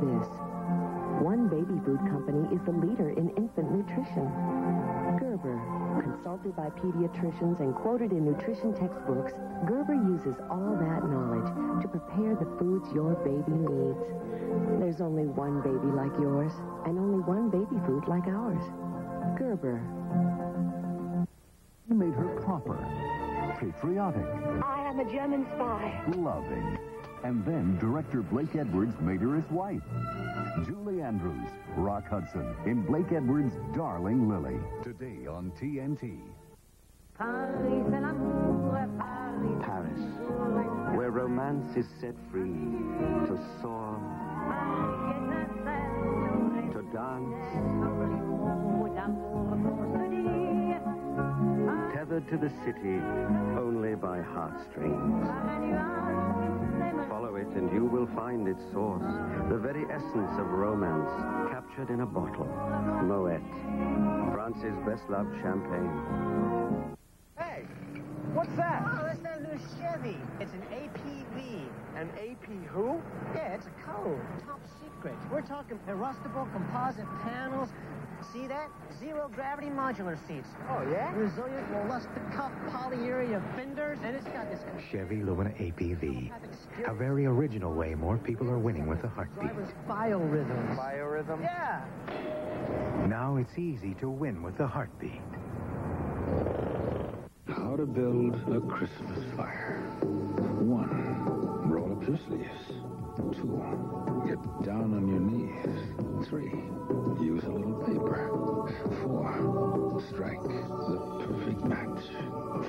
this. One baby food company is the leader in infant nutrition. Gerber, consulted by pediatricians and quoted in nutrition textbooks, Gerber uses all that knowledge to prepare the foods your baby needs. There's only one baby like yours, and only one baby food like ours. Gerber. He made her proper, patriotic, I am a German spy. loving. And then director Blake Edwards made her his wife. Julie Andrews, Rock Hudson, in Blake Edwards' Darling Lili. Today on TNT. Paris, where romance is set free to soar, tethered to the city only by heartstrings. Follow it and you will find its source, the very essence of romance, captured in a bottle. Moet, France's best-loved champagne. Hey, what's that? Oh, that's that new Chevy. It's an APV. An AP who? Yeah, it's a code. Top secret. We're talking peroxidable composite panels. See that? Zero gravity modular seats. Oh, yeah? Resilient mollustic cup polyurea fenders. And it's got this Chevy Lumina APV. A very original way more people are winning with a heartbeat. driver's biorhythms. Biorhythm? Yeah. Now it's easy to win with a heartbeat. How to build a Christmas fire. One, roll up your sleeves. Two, get down on your knees. Three, use a little paper. Four, strike the perfect match.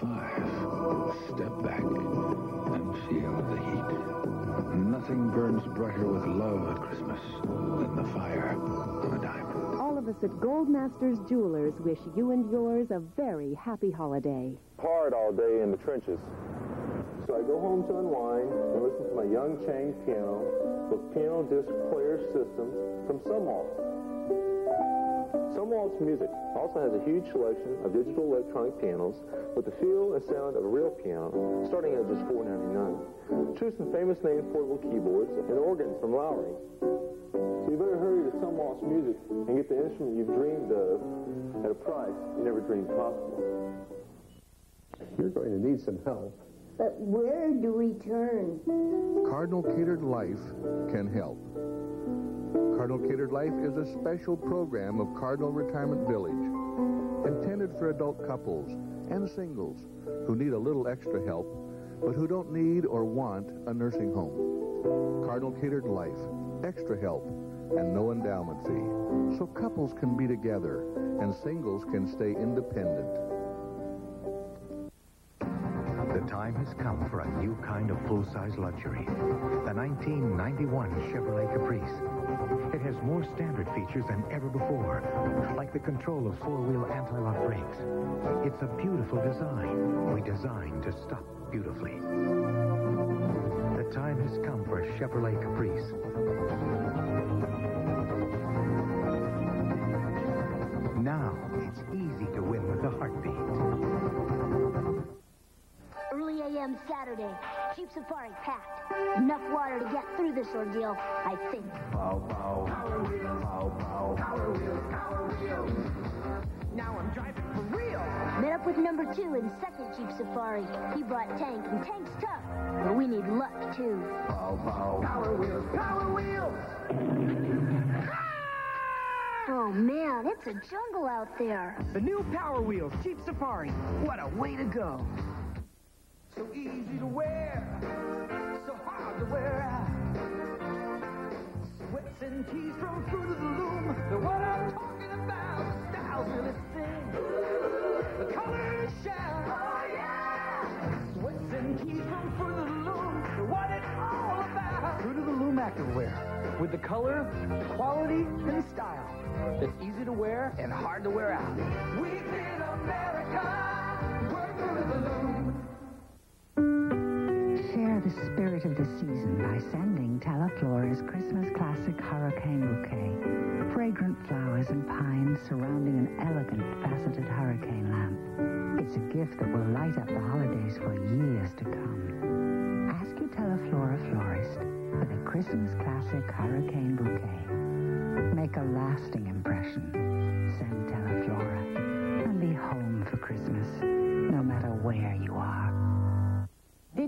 Five, step back and feel the heat. Nothing burns brighter with love at Christmas than the fire of a diamond. All of us at Goldmasters Jewelers wish you and yours a very happy holiday. hard all day in the trenches. So I go home to unwind and listen to my Young Chang piano with piano disc player systems from Sumwalt. Sumwalt's music also has a huge selection of digital electronic pianos with the feel and sound of a real piano, starting at just $4.99. Choose some famous name portable keyboards and organs from Lowrey. So you better hurry to Sumwalt's music and get the instrument you've dreamed of at a price you never dreamed possible. You're going to need some help. But where do we turn? Cardinal Catered Life can help. Cardinal Catered Life is a special program of Cardinal Retirement Village intended for adult couples and singles who need a little extra help but who don't need or want a nursing home. Cardinal Catered Life, extra help, and no endowment fee. So couples can be together and singles can stay independent. Time has come for a new kind of full-size luxury. The 1991 Chevrolet Caprice. It has more standard features than ever before, like the control of four-wheel anti-lock brakes. It's a beautiful design. We designed to stop beautifully. The time has come for a Chevrolet Caprice. Early AM Saturday. Jeep Safari packed. Enough water to get through this ordeal, I think. Pow, pow. Power wheels. Pow, pow. Power wheels. Power wheels. Now I'm driving for real. Met up with number two in second Jeep Safari. He brought Tank, and Tank's tough. But we need luck, too. Pow, pow. Power wheels. Power wheels. Ah! Oh, man, it's a jungle out there. The new Power Wheels Jeep Safari. What a way to go. So easy to wear. So hard to wear out. Sweats and tees from fruit of the loom. They're what I'm talking about. The styles really sing. The colors shine. Oh, yeah. Sweats and tees from fruit of the loom. They're what it's all about. Fruit of the Loom activewear. With the color, the quality, and style. That's easy to wear and hard to wear out. We did America. The spirit of the season by sending Teleflora's Christmas classic hurricane bouquet. Fragrant flowers and pines surrounding an elegant faceted hurricane lamp. It's It's a gift that will light up the holidays for years to come. Ask your Teleflora florist for the Christmas classic hurricane bouquet. Make a lasting impression. Send Teleflora and be home for Christmas, no matter where you are.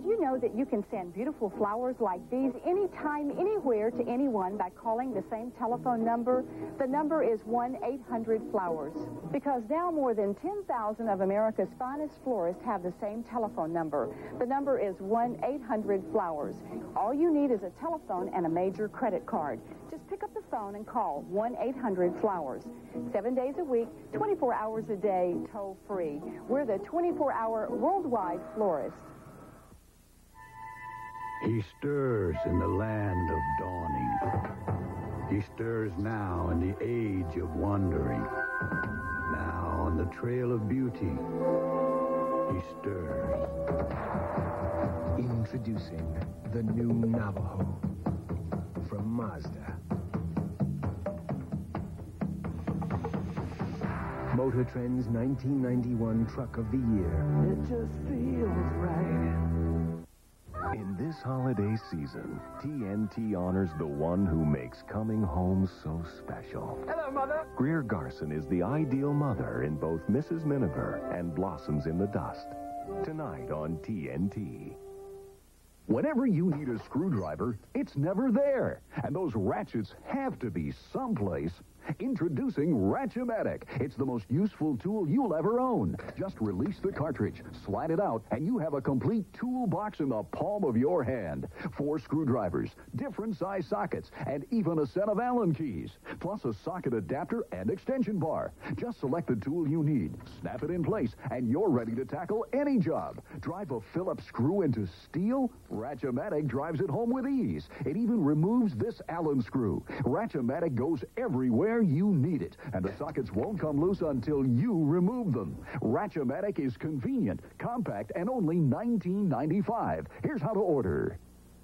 Did you know that you can send beautiful flowers like these anytime, anywhere to anyone by calling the same telephone number? The number is 1-800-Flowers. Because now more than 10,000 of America's finest florists have the same telephone number. The number is 1-800-Flowers. All you need is a telephone and a major credit card. Just pick up the phone and call 1-800-Flowers. Seven days a week, 24 hours a day, toll free. We're the 24-hour worldwide florist. He stirs in the land of dawning. He stirs now in the age of wandering. Now on the trail of beauty, he stirs. Introducing the new Navajo from Mazda. Motor Trend's 1991 Truck of the Year. It just feels right. In this holiday season, TNT honors the one who makes coming home so special. Hello, Mother. Greer Garson is the ideal mother in both Mrs. Miniver and Blossoms in the Dust. Tonight on TNT. Whenever you need a screwdriver, it's never there. And those ratchets have to be someplace. Introducing Ratchomatic. It's the most useful tool you'll ever own. Just release the cartridge, slide it out, and you have a complete toolbox in the palm of your hand. Four screwdrivers, different size sockets, and even a set of Allen keys. Plus a socket adapter and extension bar. Just select the tool you need, snap it in place, and you're ready to tackle any job. Drive a Phillips screw into steel? Ratchomatic drives it home with ease. It even removes this Allen screw. Ratchomatic goes everywhere you need it, and the sockets won't come loose until you remove them. Ratchomatic is convenient, compact, and only $19.95. Here's how to order.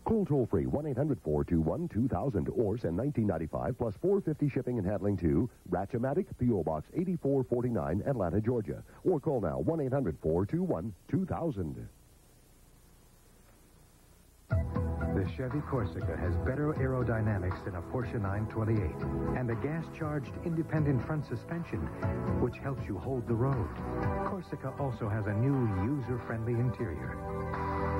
Call toll free 1 800 421 2000 or send 1995 plus 450 shipping and handling to Ratchomatic, P.O. Box 8449, Atlanta, Georgia. Or call now 1 800 421 2000. The Chevy Corsica has better aerodynamics than a Porsche 928 and a gas-charged independent front suspension, which helps you hold the road. Corsica also has a new user-friendly interior,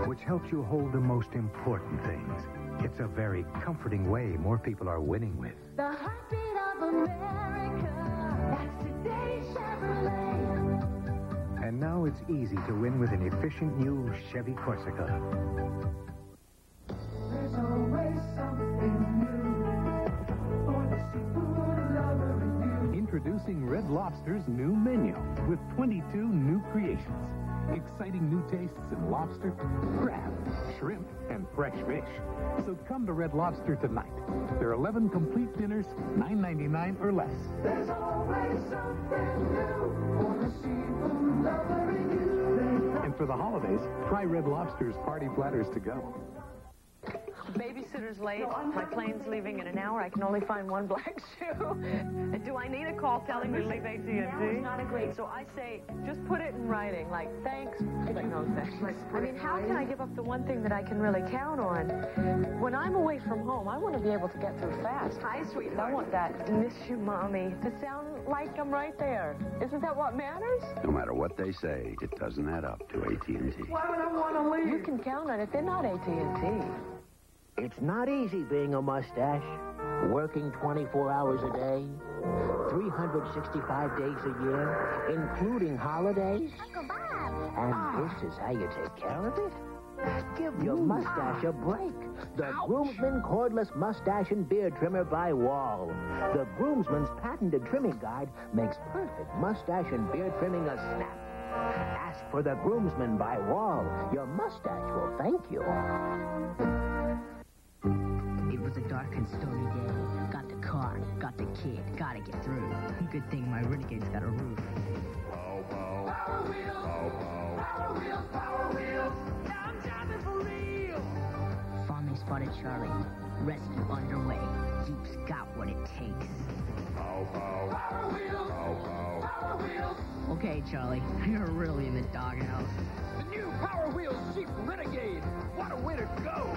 which helps you hold the most important things. It's a very comforting way more people are winning with. The heartbeat of America. That's today's Chevrolet. And now it's easy to win with an efficient new Chevy Corsica. Introducing Red Lobster's new menu with 22 new creations. Exciting new tastes in lobster, crab, shrimp, and fresh fish. So come to Red Lobster tonight. There are 11 complete dinners, $9.99 or less. There's always something new. For the seafood lover in you. And for the holidays, try Red Lobster's party platters to go. Babysitter's late. My plane's leaving in an hour. I can only find one black shoe. And do I need a call telling me to leave AT&T? Now not a great So I say, just put it in writing, like, thanks, but no thanks. I mean, how can I give up the one thing that I can really count on? When I'm away from home, I want to be able to get through fast. Hi, sweetheart. I want that miss you, mommy, to sound like I'm right there. Isn't that what matters? No matter what they say, it doesn't add up to AT&T. Why would I want to leave? You can count on it. They're not AT&T. It's not easy being a mustache. Working 24 hours a day, 365 days a year, including holidays. And this is how you take care of it? Give your mustache a break. The Groomsman Cordless Mustache and Beard Trimmer by Wahl. The Groomsman's patented trimming guide makes perfect mustache and beard trimming a snap. Ask for the Groomsman by Wahl. Your mustache will thank you. It was a dark and stormy day. Got the car, got the kid, gotta get through. Good thing my renegade's got a roof. Pow, pow. Power wheels. Pow, pow. Power wheels, power wheels. I'm driving for real. Finally spotted Charlie. Rescue underway. Jeep's got what it takes. Pow, pow. Power wheels. Pow, pow. Power wheels. Okay, Charlie, you're really in the doghouse. The new Power Wheels Jeep Renegade. What a way to go.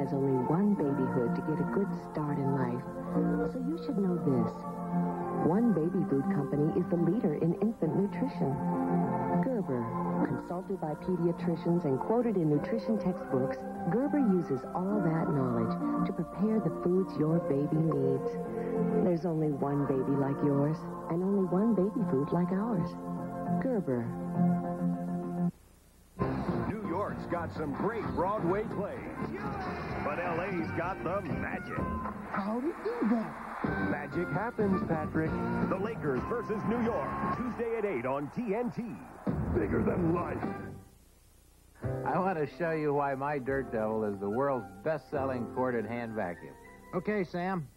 Has only one babyhood to get a good start in life. So you should know this. One Baby Food Company is the leader in infant nutrition. Gerber, consulted by pediatricians and quoted in nutrition textbooks, Gerber uses all that knowledge to prepare the foods your baby needs. There's only one baby like yours, and only one baby food like ours. Gerber. New York's got some great Broadway plays, but LA's got the magic. How do you do that? Magic happens, Patrick. The Lakers versus New York, Tuesday at 8 on TNT. Bigger than life. I want to show you why my Dirt Devil is the world's best-selling corded hand vacuum. Okay, Sam.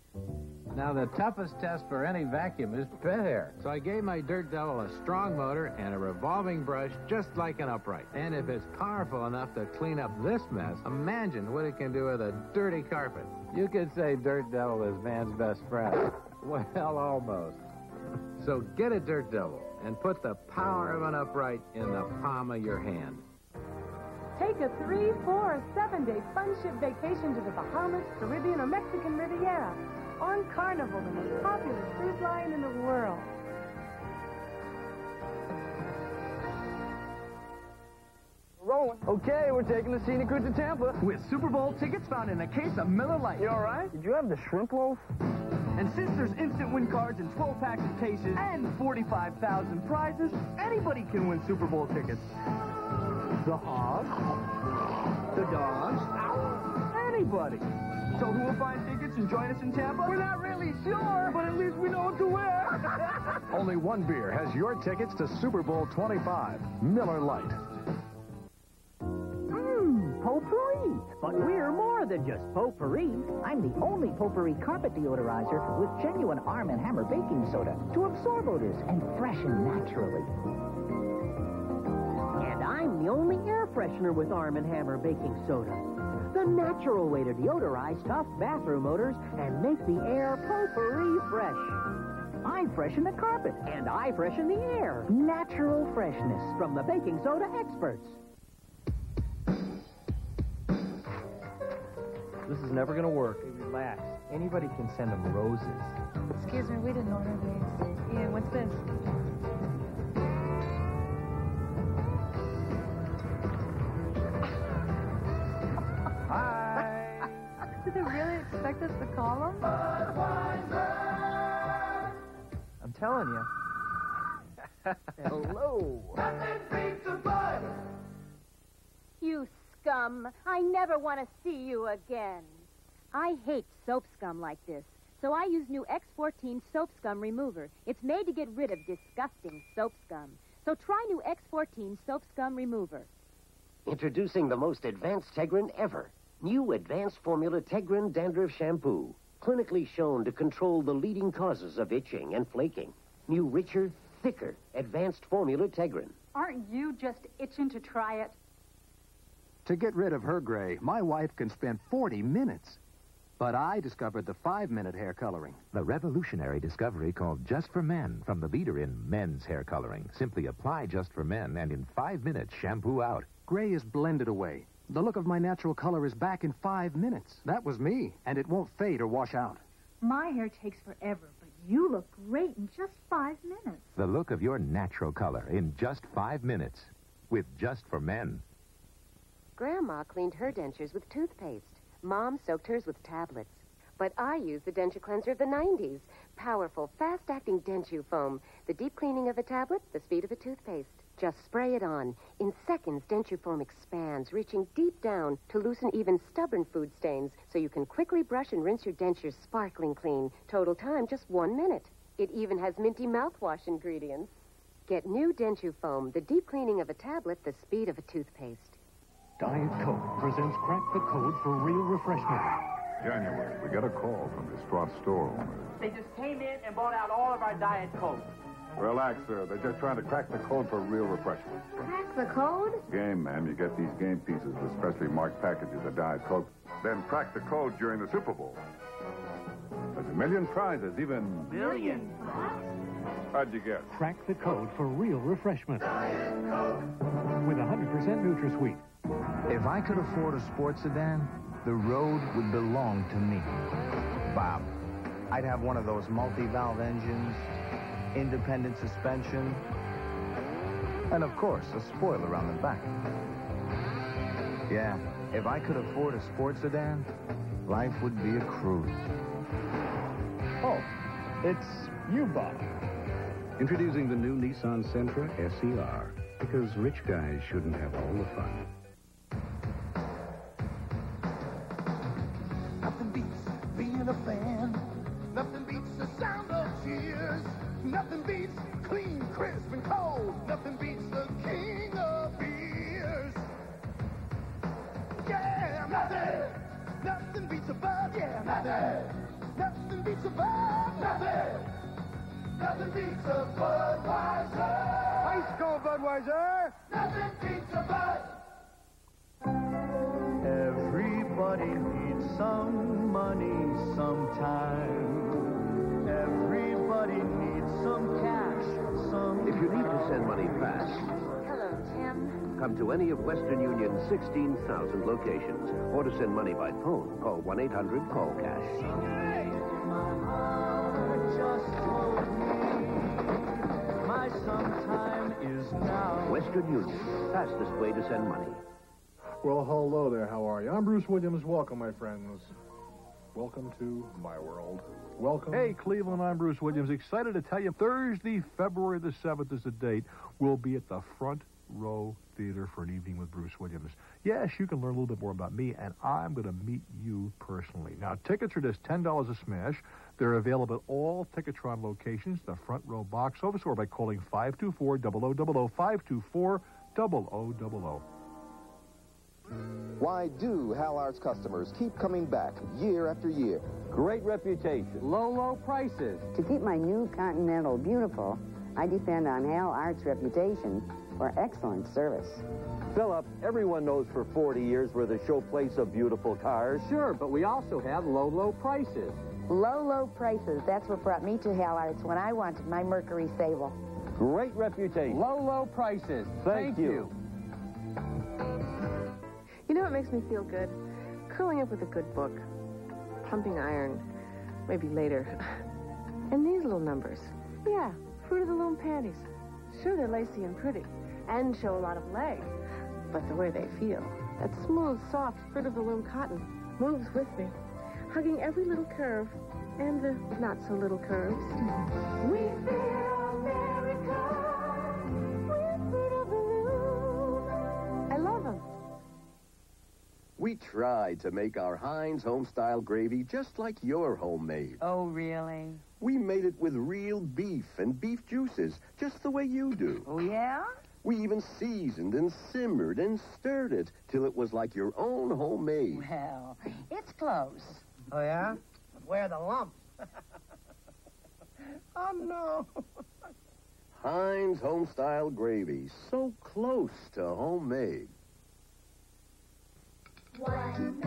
Now, the toughest test for any vacuum is pit hair. So I gave my Dirt Devil a strong motor and a revolving brush just like an upright. And if it's powerful enough to clean up this mess, imagine what it can do with a dirty carpet. You could say Dirt Devil is man's best friend. Well, almost. So get a Dirt Devil and put the power of an upright in the palm of your hand. Take a three, four, or seven-day fun ship vacation to the Bahamas, Caribbean, or Mexican Riviera on Carnival, the most popular cruise line in the world. Rolling. Okay, we're taking the scenic route to Tampa. With Super Bowl tickets found in a case of Miller Lite. You all right? Did you have the shrimp loaf? And since there's instant win cards and 12 packs of cases and 45,000 prizes, anybody can win Super Bowl tickets. The hogs, the dogs, anybody. So who will find tickets and join us in Tampa? We're not really sure, but at least we know what to wear. Only one beer has your tickets to Super Bowl 25. Miller Lite. Mmm, potpourri. But we're more than just potpourri. I'm the only potpourri carpet deodorizer with genuine Arm & Hammer baking soda to absorb odors and freshen naturally. And I'm the only air freshener with Arm & Hammer baking soda. The natural way to deodorize tough bathroom odors and make the air potpourri fresh. I freshen the carpet. And I freshen the air. Natural freshness. From the baking soda experts. This is never going to work. Hey, relax. Anybody can send them roses. Excuse me, we didn't order these. Ian, what's this? Expect us to call them? I'm telling you. Hello. You scum. I never want to see you again. I hate soap scum like this. So I use new X14 soap scum remover. It's made to get rid of disgusting soap scum. So try new X14 soap scum remover. Introducing the most advanced Tegrin ever. New advanced formula Tegrin Dandruff Shampoo. Clinically shown to control the leading causes of itching and flaking. New richer, thicker, advanced formula Tegrin. Aren't you just itching to try it? To get rid of her gray, my wife can spend 40 minutes. But I discovered the five-minute hair coloring. The revolutionary discovery called Just for Men from the leader in men's hair coloring. Simply apply Just for Men and in five minutes shampoo out. Gray is blended away. The look of my natural color is back in five minutes. That was me, and it won't fade or wash out. My hair takes forever, but you look great in just five minutes. The look of your natural color in just five minutes. With Just for Men. Grandma cleaned her dentures with toothpaste. Mom soaked hers with tablets. But I use the denture cleanser of the 90s. Powerful, fast-acting denture foam. The deep cleaning of a tablet, the speed of a toothpaste. Just spray it on. In seconds, denture foam expands, reaching deep down to loosen even stubborn food stains, so you can quickly brush and rinse your dentures sparkling clean. Total time, just one minute. It even has minty mouthwash ingredients. Get new denture foam, the deep cleaning of a tablet, the speed of a toothpaste. Diet Coke presents Crack the Code for Real Refreshment. January, we got a call from distraught store owner. They just came in and bought out all of our Diet Coke. Relax, sir. They're just trying to crack the code for real refreshment. Crack the code? Game, ma'am. You get these game pieces with specially marked packages of Diet Coke. Then crack the code during the Super Bowl. There's a million prizes, even... Million? How'd you guess? Crack the code for real refreshment. Diet Coke. With 100% NutraSweet. If I could afford a sports sedan, the road would belong to me. Bob, I'd have one of those multi-valve engines, independent suspension, and of course, a spoiler on the back. Yeah, if I could afford a sports sedan, life would be a cruise. Oh, it's you, Bob. Introducing the new Nissan Sentra SER. Because rich guys shouldn't have all the fun. Nothing beats a Budweiser. Ice cold Budweiser. Nothing beats a bud. Everybody needs some money sometime. Everybody needs some cash some. If you need to send money fast, Hello, Tim. come to any of Western Union's 16,000 locations. Or to send money by phone, call 1-800-CALL-CASH. My sometime is now. Western Union, fastest way to send money. Well, hello there. How are you? I'm Bruce Williams. Welcome, my friends. Welcome to my world. Welcome. Hey, Cleveland, I'm Bruce Williams. Excited to tell you Thursday, February the 7th is the date. We'll be at the Front Row Theater for an evening with Bruce Williams. Yes, you can learn a little bit more about me, and I'm going to meet you personally. Now, tickets are just $10 a smash. They're available at all Ticketron locations, the Front Row box office, or by calling 524-0000, 524-0000. Why do Hal Artz customers keep coming back year after year? Great reputation. Low, low prices. To keep my new Continental beautiful, I depend on Hal Artz' reputation for excellent service. Philip, everyone knows for 40 years we're the showplace of beautiful cars. Sure, but we also have low, low prices. Low, low prices. That's what brought me to Hal Artz when I wanted my Mercury Sable. Great reputation. Low, low prices. Thank, you. You know what makes me feel good? Curling up with a good book. Pumping iron. Maybe later. and these little numbers. Yeah, Fruit of the Loom panties. Sure, they're lacy and pretty. And show a lot of leg. But the way they feel. That smooth, soft Fruit of the Loom cotton moves with me. Hugging every little curve. And the not so little curves. We feel America. With Fruit of the I love them. We tried to make our Heinz home-style gravy just like your homemade. Oh, really? We made it with real beef and beef juices, just the way you do. Oh, yeah? We even seasoned and simmered and stirred it till it was like your own homemade. Well, it's close. Oh, yeah? Where are the lumps? oh, no. Heinz home-style gravy, so close to homemade. One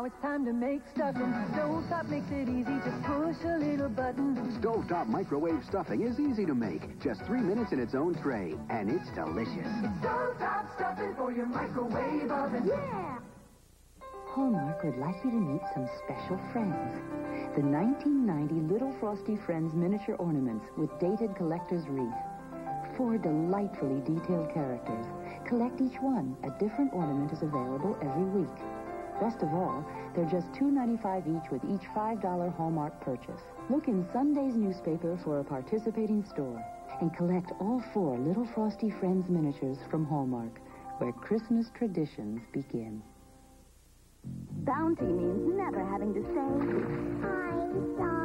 now it's time to make stuffing. Stovetop makes it easy, just push a little button. Stovetop microwave stuffing is easy to make. Just three minutes in its own tray, and it's delicious. Stovetop stuffing for your microwave oven. Yeah! Hallmark would like you to meet some special friends. The 1990 Little Frosty Friends miniature ornaments with dated collector's wreath. Four delightfully detailed characters. Collect each one. A different ornament is available every week. Best of all, they're just $2.95 each with each $5 Hallmark purchase. Look in Sunday's newspaper for a participating store and collect all four Little Frosty Friends miniatures from Hallmark, where Christmas traditions begin. Bounty means never having to say, I'm sorry. So sorry.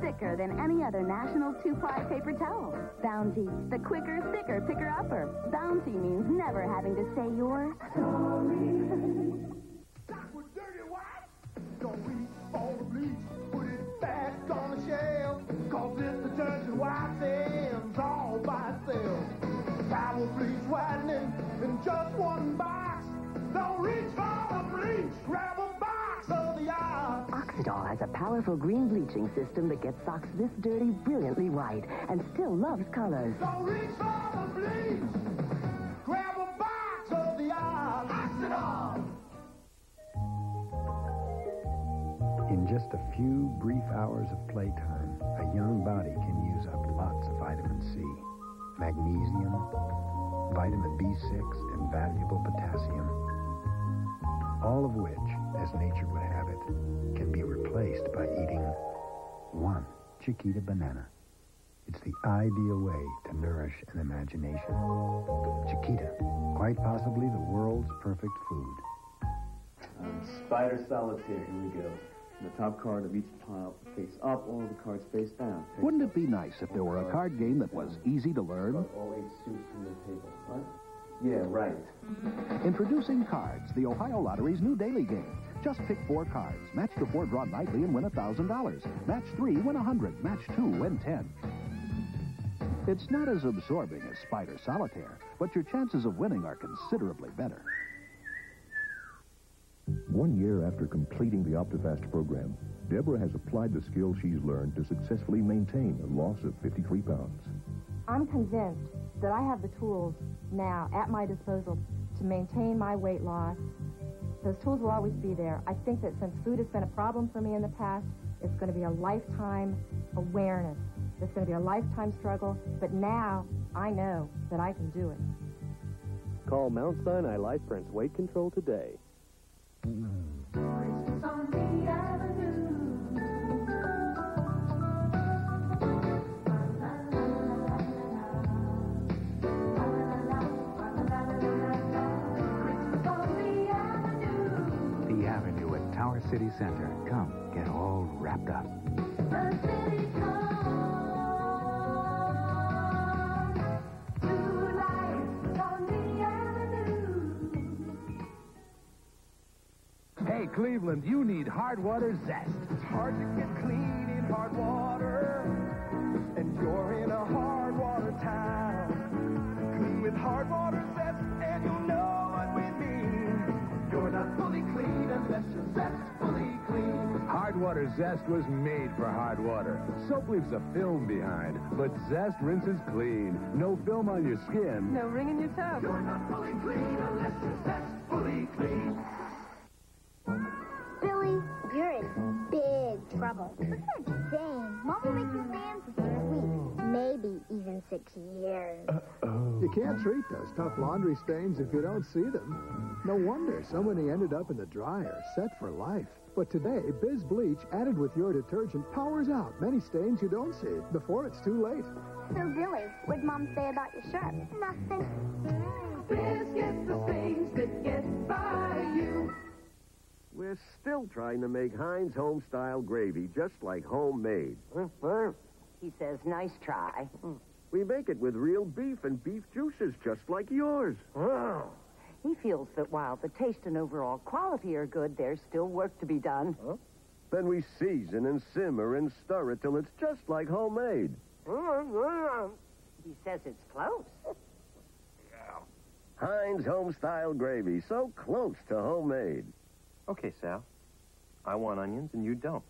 Thicker than any other national two-ply paper towel. Bounty, the quicker, thicker picker-upper. Bounty means never having to say yours. Don't reach for the bleach, put it back on the detergent wipes all by itself. Bleach whitening in just one box. Don't reach for the bleach, grab a box of the yard. Oxydol has a powerful green bleaching system that gets socks this dirty brilliantly white and still loves colors. Don't reach for the bleach, grab a box of the. Oxydol. In just a few brief hours of playtime, a young body can use up lots of vitamin C, magnesium, vitamin B6, and valuable potassium. All of which, as nature would have it, can be replaced by eating one Chiquita banana. It's the ideal way to nourish an imagination. Chiquita, quite possibly the world's perfect food. Um, spider solitaire, here we go. The top card of each pile face up, all the cards face down. Wouldn't it be nice if there were a card game that was easy to learn? All eight suits from the table. What? Yeah, right. Introducing Cards, the Ohio Lottery's new daily game. Just pick four cards, match the four drawn nightly and win $1,000. Match three, win 100. Match two, win 10. It's not as absorbing as Spider Solitaire, but your chances of winning are considerably better. One year after completing the OptiFast program, Deborah has applied the skills she's learned to successfully maintain a loss of 53 pounds. I'm convinced that I have the tools now at my disposal to maintain my weight loss. Those tools will always be there. I think that since food has been a problem for me in the past, it's going to be a lifetime awareness. It's going to be a lifetime struggle, but now I know that I can do it. Call Mount Sinai Life Prince Weight Control today. Mm. Avenue at Tower City Center. Come, get all wrapped up. Hey, Cleveland, you need hard water zest. It's hard to get clean in hard water, and you're in a hard water town. Clean with hard water zest, water zest was made for hard water. Soap leaves a film behind, but zest rinses clean. No film on your skin. No ring in your toe. You're not fully clean unless your zest fully clean. Billy, you're in big trouble. Look at that stain. Mom will make you stand for six weeks, maybe even six years. You can't treat those tough laundry stains if you don't see them. No wonder so many ended up in the dryer, set for life. But today, Biz Bleach added with your detergent powers out many stains you don't see before it's too late. So, Billy, what'd Mom say about your shirt? Nothing. Biz gets the stains that get by you. We're still trying to make Heinz home-style gravy just like homemade. Mm-hmm. He says, nice try. We make it with real beef and beef juices just like yours. Mm. He feels that while the taste and overall quality are good, there's still work to be done. Then we season and simmer and stir it till it's just like homemade. He says it's close. Heinz home-style gravy, so close to homemade. Okay, Sal. I want onions and you don't.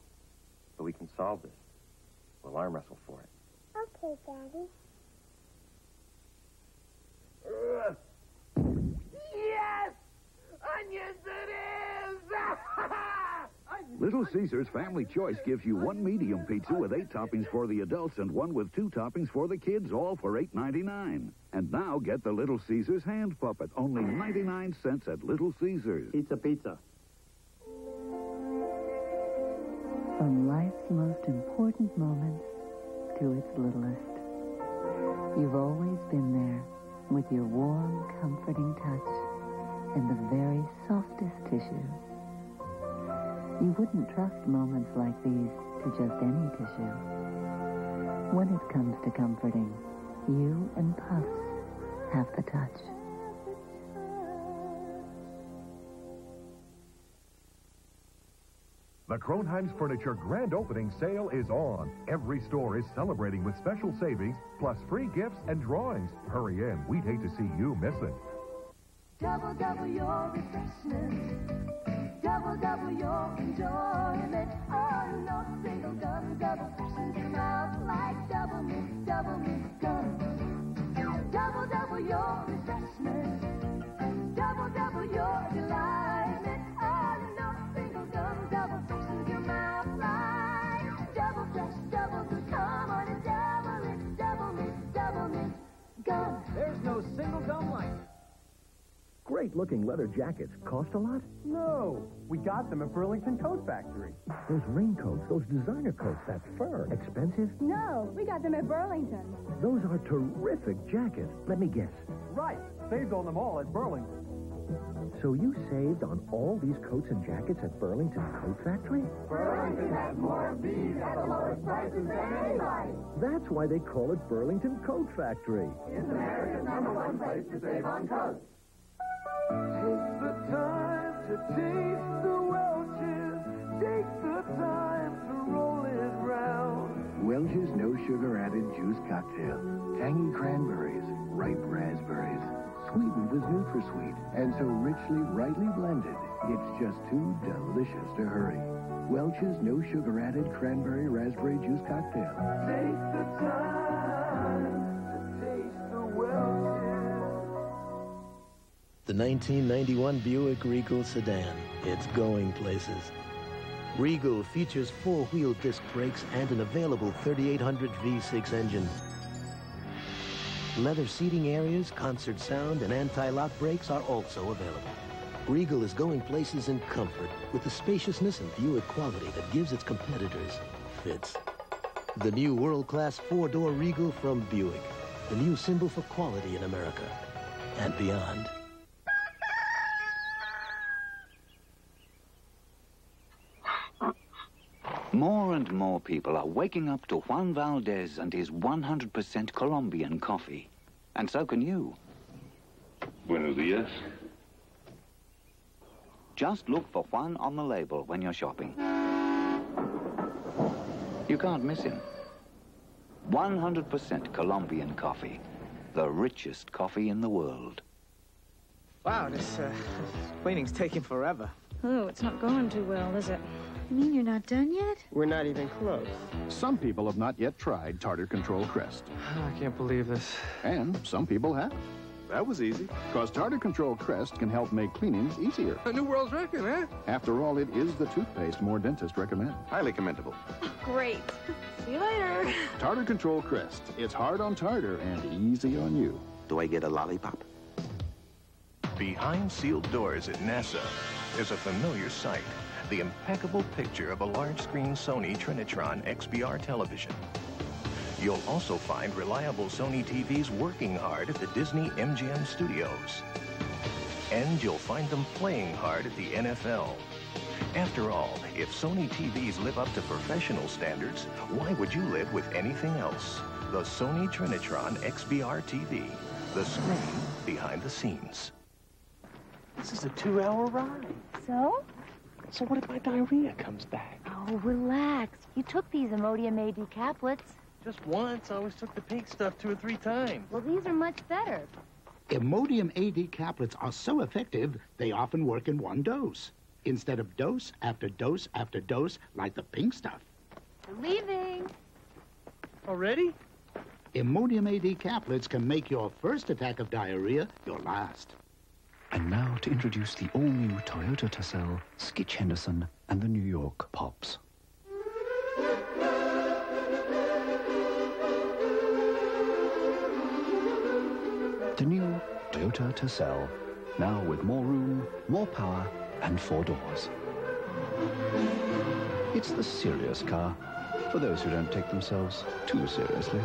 But we can solve this. We'll arm wrestle for it. Okay, Daddy. Onions it is! Little Caesars Family Choice gives you one medium pizza with eight toppings for the adults and one with two toppings for the kids, all for $8.99. And now get the Little Caesars hand puppet, only 99 cents at Little Caesars. Pizza, pizza. From life's most important moments to its littlest. You've always been there with your warm, comforting touch and the very softest tissue. You wouldn't trust moments like these to just any tissue. When it comes to comforting, you and Puffs have the touch. The Kronheim's Furniture grand opening sale is on. Every store is celebrating with special savings, plus free gifts and drawings. Hurry in. We'd hate to see you miss it. Double, double your refreshment. Double, double your enjoyment. Oh, no single gum double freshens your mouth like double mint, double mint gum. Double, double your refreshment. Double, double your delight. Oh, no single gum double freshens your mouth like double fresh, double good. Come on and double it, double mint, double mint gum. There's no single gum like. Great looking leather jackets cost a lot? No, we got them at Burlington Coat Factory. Those raincoats, those designer coats, that fur, expensive? No, we got them at Burlington. Those are terrific jackets. Let me guess. Right, saved on them all at Burlington. So you saved on all these coats and jackets at Burlington Coat Factory? Burlington has more bees at the lowest prices than anybody. That's why they call it Burlington Coat Factory. It's America's number one place to save on coats. Welch's Take the time to roll it round. Welch's no sugar added juice cocktail. Tangy cranberries, ripe raspberries, sweetened with NutraSweet, and so richly, rightly blended, it's just too delicious to hurry. Welch's no sugar added cranberry raspberry juice cocktail. Take the time The 1991 Buick Regal sedan. It's going places. Regal features four-wheel disc brakes and an available 3800 V6 engine. Leather seating areas, concert sound, and anti-lock brakes are also available. Regal is going places in comfort with the spaciousness and Buick quality that gives its competitors fits. The new world-class four-door Regal from Buick. The new symbol for quality in America and beyond. More and more people are waking up to Juan Valdez and his 100% Colombian coffee. And so can you. Buenos dias. Just look for Juan on the label when you're shopping. You can't miss him. 100% Colombian coffee. The richest coffee in the world. Wow, this, uh, cleaning's taking forever. Oh, it's not going too well, is it? You mean you're not done yet? We're not even close. Some people have not yet tried Tartar Control Crest. I can't believe this. And some people have. That was easy. Because Tartar Control Crest can help make cleanings easier. A new world's record, eh? After all, it is the toothpaste more dentists recommend. Highly commendable. Great. See you later. Tartar Control Crest. It's hard on tartar and easy on you. Do I get a lollipop? Behind sealed doors at NASA is a familiar sight. The impeccable picture of a large-screen Sony Trinitron XBR television. You'll also find reliable Sony TVs working hard at the Disney MGM studios. And you'll find them playing hard at the NFL. After all, if Sony TVs live up to professional standards, why would you live with anything else? The Sony Trinitron XBR TV, the screen behind the scenes. This is a two-hour ride. So? So what if my diarrhea comes back? Oh, relax. You took these Imodium AD caplets. Just once. I always took the pink stuff two or three times. Well, these are much better. Imodium AD caplets are so effective, they often work in one dose. Instead of dose after dose after dose, like the pink stuff. We're leaving. Already? Imodium AD caplets can make your first attack of diarrhea your last. And now to introduce the all-new Toyota Tercel, Skitch Henderson, and the New York Pops. The new Toyota Tercel, now with more room, more power, and four doors. It's the serious car for those who don't take themselves too seriously.